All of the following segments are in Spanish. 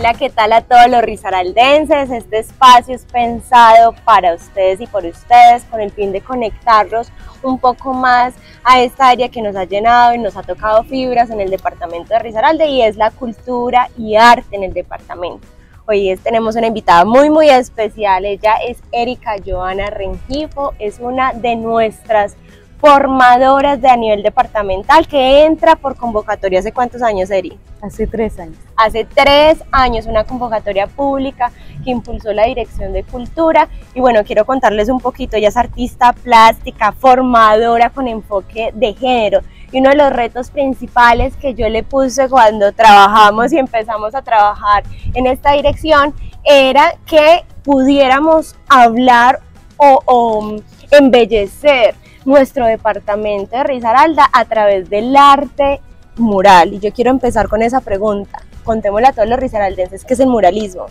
Hola, ¿qué tal a todos los risaraldenses? Este espacio es pensado para ustedes y por ustedes con el fin de conectarlos un poco más a esta área que nos ha llenado y nos ha tocado fibras en el departamento de Risaralde y es la cultura y arte en el departamento. Hoy tenemos una invitada muy muy especial, ella es Erika Joana Rengifo, es una de nuestras formadoras de a nivel departamental que entra por convocatoria hace cuántos años, Eri? Hace tres años. Hace tres años una convocatoria pública que impulsó la Dirección de Cultura y bueno, quiero contarles un poquito, ella es artista plástica, formadora con enfoque de género y uno de los retos principales que yo le puse cuando trabajamos y empezamos a trabajar en esta dirección era que pudiéramos hablar o, o embellecer nuestro departamento de Risaralda a través del arte mural. Y yo quiero empezar con esa pregunta. Contémosle a todos los risaraldenses qué es el muralismo.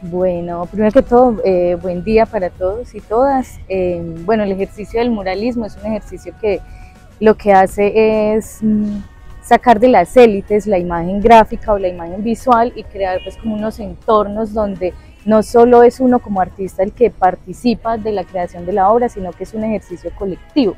Bueno, primero que todo, eh, buen día para todos y todas. Eh, bueno, el ejercicio del muralismo es un ejercicio que lo que hace es mm, sacar de las élites la imagen gráfica o la imagen visual y crear pues como unos entornos donde no solo es uno como artista el que participa de la creación de la obra, sino que es un ejercicio colectivo.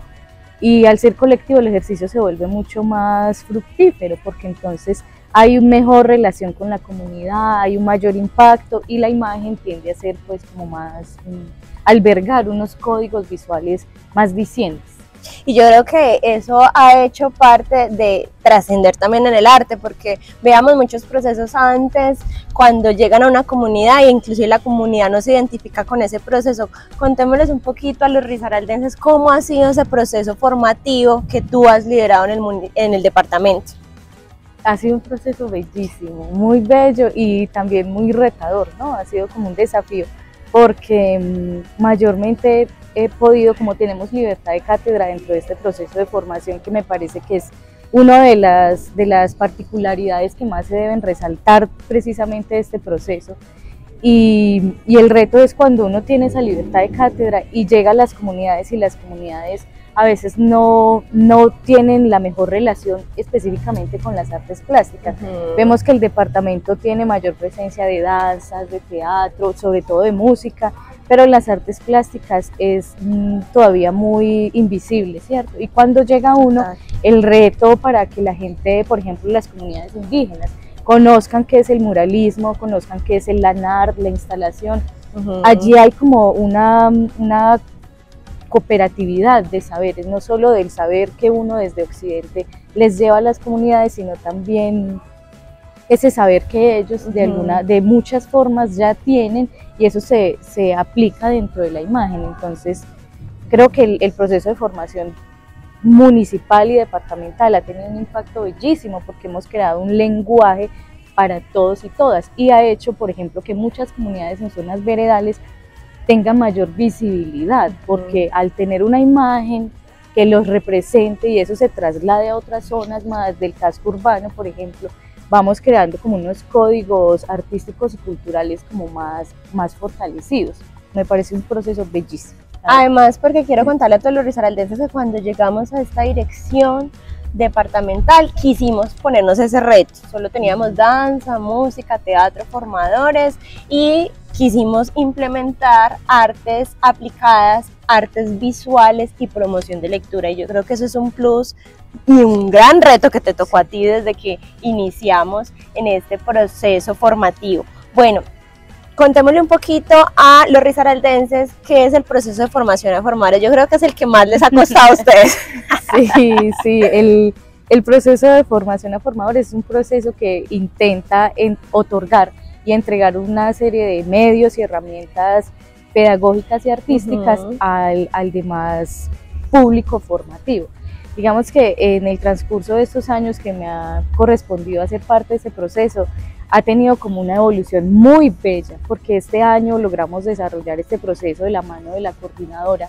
Y al ser colectivo el ejercicio se vuelve mucho más fructífero porque entonces hay una mejor relación con la comunidad, hay un mayor impacto y la imagen tiende a ser pues como más, mm, albergar unos códigos visuales más dicientes. Y yo creo que eso ha hecho parte de trascender también en el arte, porque veamos muchos procesos antes, cuando llegan a una comunidad e inclusive la comunidad no se identifica con ese proceso. Contémosles un poquito a los risaraldenses cómo ha sido ese proceso formativo que tú has liderado en el, en el departamento. Ha sido un proceso bellísimo, muy bello y también muy retador, ¿no? Ha sido como un desafío porque mm, mayormente he podido, como tenemos libertad de cátedra dentro de este proceso de formación, que me parece que es una de las, de las particularidades que más se deben resaltar precisamente de este proceso. Y, y el reto es cuando uno tiene esa libertad de cátedra y llega a las comunidades y las comunidades a veces no, no tienen la mejor relación específicamente con las artes plásticas. Vemos que el departamento tiene mayor presencia de danzas, de teatro, sobre todo de música, pero las artes plásticas es mm, todavía muy invisible, ¿cierto? Y cuando llega uno, el reto para que la gente, por ejemplo, las comunidades indígenas, conozcan qué es el muralismo, conozcan qué es el lanar, la instalación. Allí hay como una, una cooperatividad de saberes, no solo del saber que uno desde Occidente les lleva a las comunidades, sino también ese saber que ellos de, alguna, de muchas formas ya tienen y eso se, se aplica dentro de la imagen. Entonces, creo que el, proceso de formación municipal y departamental ha tenido un impacto bellísimo porque hemos creado un lenguaje para todos y todas y ha hecho, por ejemplo, que muchas comunidades en zonas veredales tengan mayor visibilidad, porque al tener una imagen que los represente y eso se traslade a otras zonas más del casco urbano, por ejemplo, vamos creando como unos códigos artísticos y culturales como más, más fortalecidos. Me parece un proceso bellísimo. Además, porque quiero contarle a todos los risaraldenses que cuando llegamos a esta dirección departamental quisimos ponernos ese reto. Solo teníamos danza, música, teatro, formadores y quisimos implementar artes aplicadas, artes visuales y promoción de lectura. Y yo creo que eso es un plus y un gran reto que te tocó a ti desde que iniciamos en este proceso formativo. Bueno, contémosle un poquito a los risaraldenses qué es el proceso de formación a formadores. Yo creo que es el que más les ha costado a ustedes. Sí, sí, el, proceso de formación a formadores es un proceso que intenta en, otorgar y entregar una serie de medios y herramientas pedagógicas y artísticas al, al demás público formativo. Digamos que en el transcurso de estos años que me ha correspondido hacer parte de ese proceso, ha tenido como una evolución muy bella, porque este año logramos desarrollar este proceso de la mano de la coordinadora,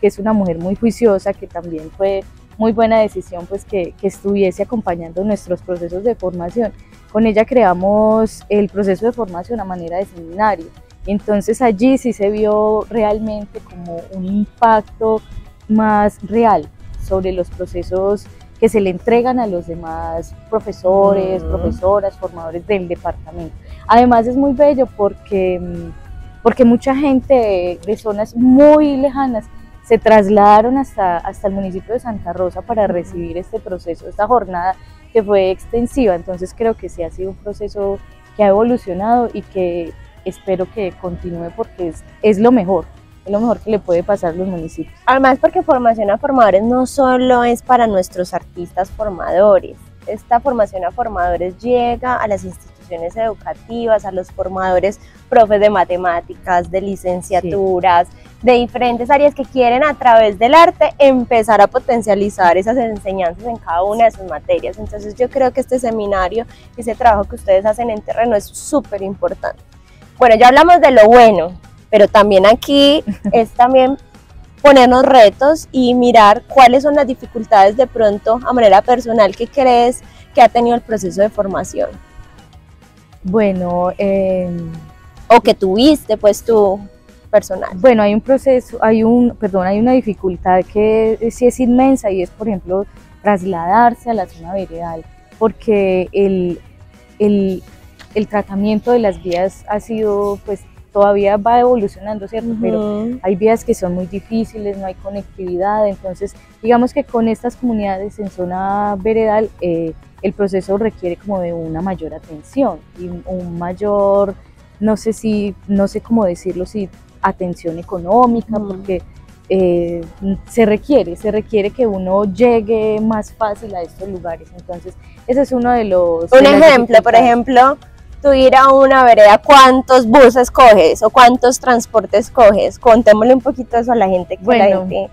que es una mujer muy juiciosa, que también fue muy buena decisión pues que, que estuviese acompañando nuestros procesos de formación. Con ella creamos el proceso de formación a manera de seminario. Entonces allí sí se vio realmente como un impacto más real sobre los procesos que se le entregan a los demás profesores, mm. profesoras, formadores del departamento. Además es muy bello porque, mm, porque mucha gente de zonas muy lejanas se trasladaron hasta, hasta el municipio de Santa Rosa para recibir este proceso, esta jornada que fue extensiva. Entonces creo que sí ha sido un proceso que ha evolucionado y que espero que continúe porque es, es lo mejor, es lo mejor que le puede pasar a los municipios. Además porque formación a formadores no solo es para nuestros artistas formadores, esta formación a formadores llega a las instituciones educativas, a los formadores profes de matemáticas, de licenciaturas, de diferentes áreas que quieren a través del arte empezar a potencializar esas enseñanzas en cada una de sus materias. Entonces yo creo que este seminario, ese trabajo que ustedes hacen en terreno es súper importante. Bueno, ya hablamos de lo bueno, pero también aquí es también ponernos retos y mirar cuáles son las dificultades de pronto a manera personal que crees que ha tenido el proceso de formación. Bueno, eh, o que tuviste pues tú personal? Bueno, hay un proceso, hay un, perdón, hay una dificultad que sí es inmensa y es, por ejemplo, trasladarse a la zona veredal, porque el, el, el tratamiento de las vías ha sido, pues todavía va evolucionando, ¿cierto? Pero hay vías que son muy difíciles, no hay conectividad, entonces digamos que con estas comunidades en zona veredal eh, el proceso requiere como de una mayor atención y un mayor, no sé si, no sé cómo decirlo, si atención económica, porque eh, se requiere, se requiere que uno llegue más fácil a estos lugares. Entonces, ese es uno de los... Un ejemplo, por ejemplo, tú ir a una vereda, ¿cuántos buses coges o cuántos transportes coges? Contémosle un poquito eso a la gente. Que bueno, la gente...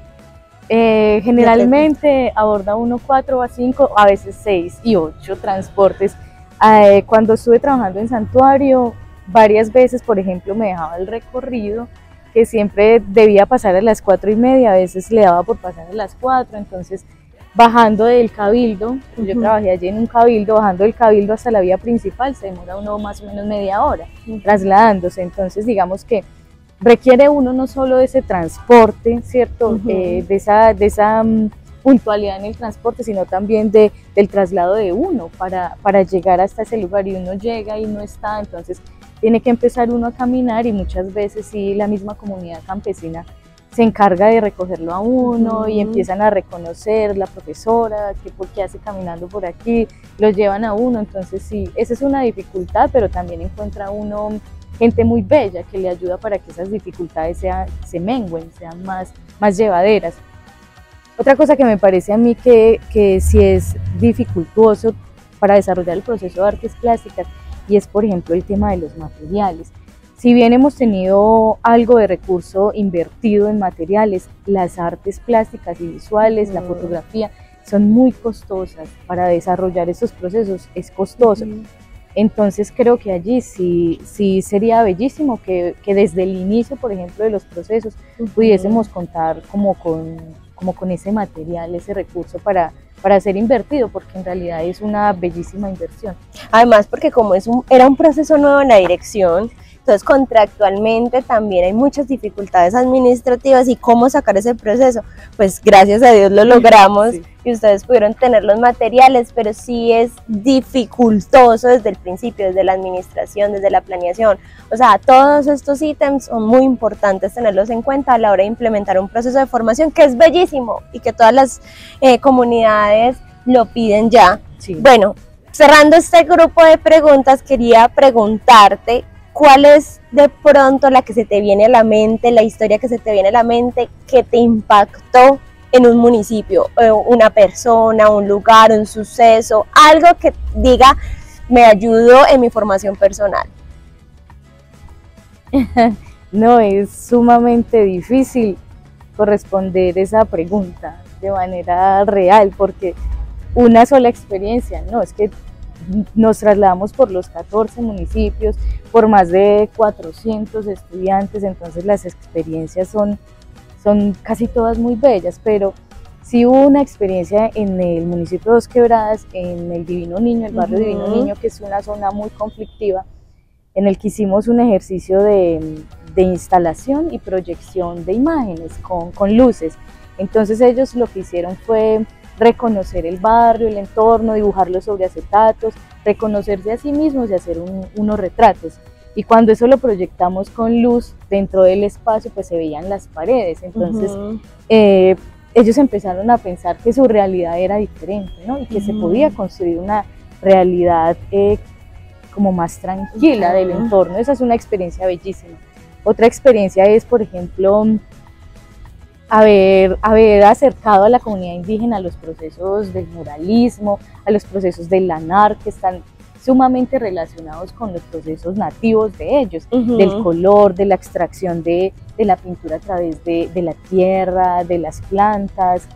Eh, generalmente aborda uno cuatro a cinco, a veces seis y ocho transportes. Eh, cuando estuve trabajando en santuario, varias veces, por ejemplo, me dejaba el recorrido que siempre debía pasar a las cuatro y media, a veces le daba por pasar a las cuatro, entonces bajando del cabildo, yo trabajé allí en un cabildo, bajando del cabildo hasta la vía principal, se demora uno más o menos media hora trasladándose, entonces digamos que requiere uno no solo de ese transporte, ¿cierto? Eh, de esa, de esa mm, puntualidad en el transporte, sino también de, del traslado de uno para, para llegar hasta ese lugar. Y uno llega y no está, entonces tiene que empezar uno a caminar y muchas veces sí la misma comunidad campesina se encarga de recogerlo a uno y empiezan a reconocer la profesora, que por qué hace caminando por aquí, lo llevan a uno, entonces sí, esa es una dificultad, pero también encuentra uno gente muy bella que le ayuda para que esas dificultades sean, se menguen, sean más, más llevaderas. Otra cosa que me parece a mí que, que sí es dificultuoso para desarrollar el proceso de artes plásticas y es por ejemplo el tema de los materiales. Si bien hemos tenido algo de recurso invertido en materiales, las artes plásticas y visuales, la fotografía, son muy costosas para desarrollar esos procesos, es costoso. Entonces creo que allí sí, sí sería bellísimo que, que, desde el inicio, por ejemplo, de los procesos, pudiésemos contar como con, como con ese material, ese recurso para, para ser invertido, porque en realidad es una bellísima inversión. Además, porque como es un, era un proceso nuevo en la dirección, entonces contractualmente también hay muchas dificultades administrativas y cómo sacar ese proceso. Pues gracias a Dios lo logramos y ustedes pudieron tener los materiales, pero sí es dificultoso desde el principio, desde la administración, desde la planeación. O sea, todos estos ítems son muy importantes tenerlos en cuenta a la hora de implementar un proceso de formación que es bellísimo y que todas las eh, comunidades lo piden ya. Bueno, cerrando este grupo de preguntas, quería preguntarte ¿cuál es de pronto la que se te viene a la mente, la historia que se te viene a la mente que te impactó en un municipio, eh, una persona, un lugar, un suceso, algo que diga me ayudó en mi formación personal? No, es sumamente difícil corresponder esa pregunta de manera real porque una sola experiencia, no, es que nos trasladamos por los 14 municipios, por más de 400 estudiantes, entonces las experiencias son, son casi todas muy bellas, pero sí hubo una experiencia en el municipio de Dos Quebradas, en el Divino Niño, el barrio Divino Niño, que es una zona muy conflictiva, en el que hicimos un ejercicio de, de instalación y proyección de imágenes con, con luces. Entonces ellos lo que hicieron fue reconocer el barrio, el entorno, dibujarlo sobre acetatos, reconocerse a sí mismos y hacer unos retratos. Y cuando eso lo proyectamos con luz dentro del espacio, pues se veían las paredes. Entonces, eh, ellos empezaron a pensar que su realidad era diferente, ¿no? Y que se podía construir una realidad eh, como más tranquila del entorno. Esa es una experiencia bellísima. Otra experiencia es, por ejemplo, haber, haber acercado a la comunidad indígena a los procesos del muralismo, a los procesos del lanar, que están sumamente relacionados con los procesos nativos de ellos, del color, de la extracción de, la pintura a través de, la tierra, de las plantas.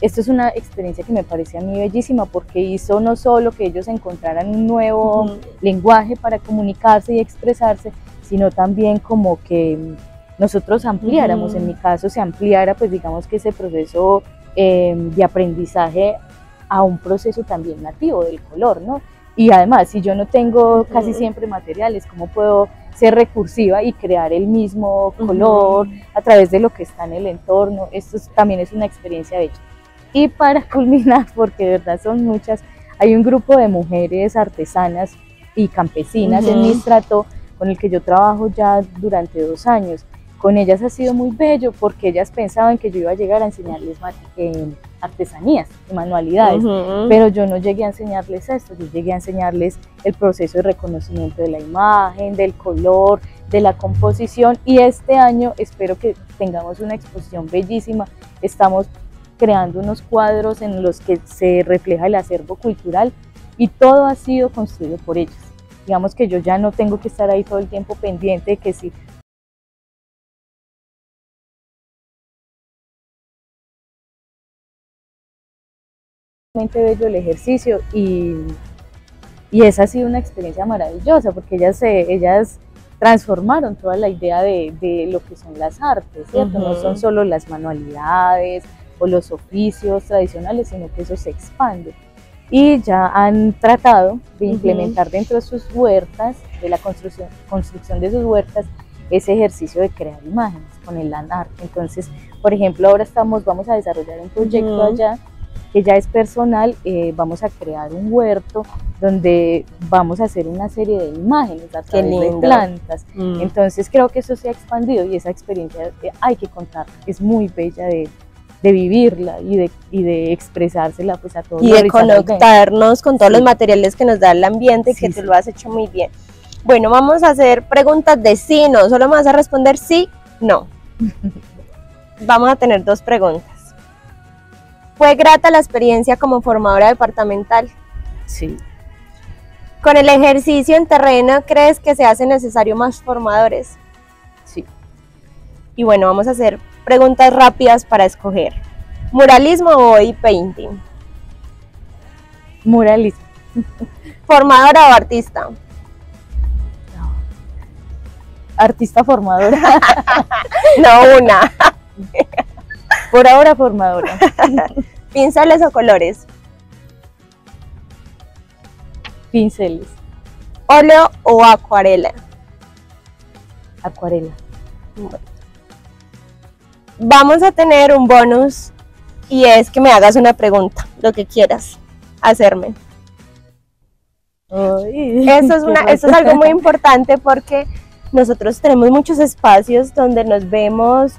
Esto es una experiencia que me parece a mí bellísima porque hizo no solo que ellos encontraran un nuevo lenguaje para comunicarse y expresarse, sino también como que nosotros ampliáramos, en mi caso se ampliara pues digamos que ese proceso em, de aprendizaje a un proceso también nativo del color, ¿no? Y además, si yo no tengo casi siempre materiales, ¿cómo puedo ser recursiva y crear el mismo color a través de lo que está en el entorno? Esto también es una experiencia bella. Y para culminar, porque de verdad son muchas, hay un grupo de mujeres artesanas y campesinas en mi estrato con el que yo trabajo ya durante dos años. Con ellas ha sido muy bello porque ellas pensaban que yo iba a llegar a enseñarles artesanías y manualidades, pero yo no llegué a enseñarles esto, yo llegué a enseñarles el proceso de reconocimiento de la imagen, del color, de la composición y este año espero que tengamos una exposición bellísima. Estamos creando unos cuadros en los que se refleja el acervo cultural y todo ha sido construido por ellas digamos que yo ya no tengo que estar ahí todo el tiempo pendiente de que si bello el ejercicio y, y, esa ha sido una experiencia maravillosa porque ellas, se, ellas transformaron toda la idea de, de lo que son las artes, ¿cierto? No son solo las manualidades o los oficios tradicionales, sino que eso se expande y ya han tratado de implementar dentro de sus huertas, de la construcción, construcción de sus huertas, ese ejercicio de crear imágenes con el land art. Entonces, por ejemplo, ahora estamos, vamos a desarrollar un proyecto allá que ya es personal, eh, vamos a crear un huerto donde vamos a hacer una serie de imágenes a través de plantas. Mm. Entonces creo que eso se ha expandido y esa experiencia eh, hay que contar, es muy bella de, de vivirla y de, y de expresársela pues a todos. Y de conectarnos con todos los materiales que nos da el ambiente, que te lo has hecho muy bien. Bueno, vamos a hacer preguntas de sí, no, solo me vas a responder sí, no. vamos a tener dos preguntas. ¿Fue grata la experiencia como formadora departamental? Sí. ¿Con el ejercicio en terreno crees que se hace necesario más formadores? Sí. Y bueno, vamos a hacer Preguntas rápidas para escoger. ¿Muralismo o hoy painting? Muralismo. ¿Formadora o artista? Artista formadora. no una. Por ahora formadora. ¿Pinceles o colores? Pinceles. ¿Óleo o acuarela? Acuarela vamos a tener un bonus y es que me hagas una pregunta, lo que quieras hacerme. eso, es una, eso es algo muy importante porque nosotros tenemos muchos espacios donde nos vemos,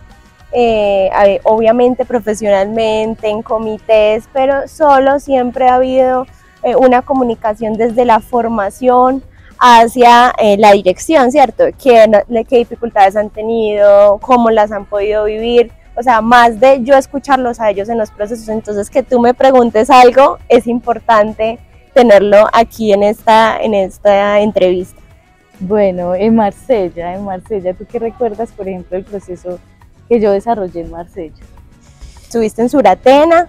eh, obviamente profesionalmente, en comités, pero solo siempre ha habido eh, una comunicación desde la formación hacia eh, la dirección, ¿cierto? ¿Qué, ¿Qué dificultades han tenido? ¿Cómo las han podido vivir? O sea, más de yo escucharlos a ellos en los procesos, entonces que tú me preguntes algo es importante tenerlo aquí en esta, en esta entrevista. Bueno, en Marsella, en Marsella, ¿tú qué recuerdas, por ejemplo, el proceso que yo desarrollé en Marsella? Estuviste en Suratena,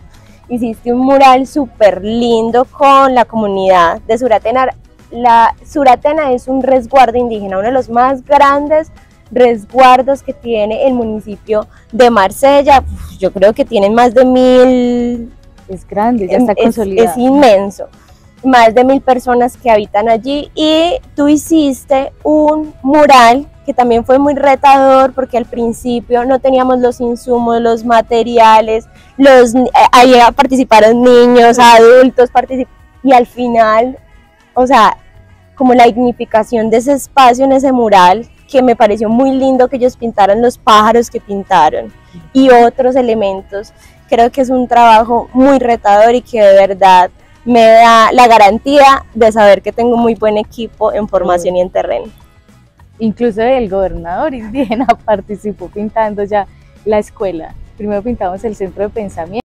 hiciste un mural súper lindo con la comunidad de Suratena la Suratena es un resguardo indígena, uno de los más grandes resguardos que tiene el municipio de Marsella. yo creo que tienen más de mil. Es grande, ya está consolidado. Es, inmenso. Más de mil personas que habitan allí y tú hiciste un mural que también fue muy retador porque al principio no teníamos los insumos, los materiales, los, eh, ahí participaron niños, adultos, y al final, o sea, como la dignificación de ese espacio en ese mural, que me pareció muy lindo que ellos pintaran los pájaros que pintaron y otros elementos. Creo que es un trabajo muy retador y que de verdad me da la garantía de saber que tengo muy buen equipo en formación y en terreno. Incluso el gobernador indígena participó pintando ya la escuela. Primero pintamos el centro de pensamiento